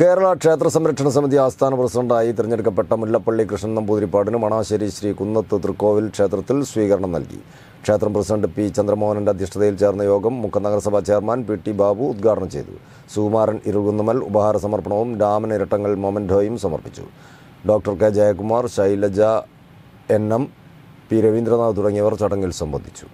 കേരള ക്ഷേത്ര സംരക്ഷണ സമിതി ആസ്ഥാന പ്രസിഡന്റായി തിരഞ്ഞെടുക്കപ്പെട്ട മുല്ലപ്പള്ളി കൃഷ്ണൻ നമ്പൂതിരിപ്പാടിന് മണാശ്ശേരി ശ്രീ കുന്നത്ത് തൃക്കോവിൽ ക്ഷേത്രത്തിൽ സ്വീകരണം നൽകി. ക്ഷേത്രം പ്രസിഡന്റ് പി ചന്ദ്രമോഹനന്റെ അധ്യക്ഷതയിൽ ചേർന്ന യോഗം മുക്ക നഗരസഭാ ചെയർമാൻ പി ടി ബാബു ഉദ്ഘാടനം ചെയ്തു. സുകുമാരൻ ഇരുകുന്നുമൽ ഉപഹാര സമർപ്പണവും രാമൻ ഇരട്ടങ്ങൾ മൊമന്റോയും സമർപ്പിച്ചു. Doctor K Jayakumar Shailaja N M P Ravindranath തുടങ്ങിയവർ ചടങ്ങിൽ സംബന്ധിച്ചു.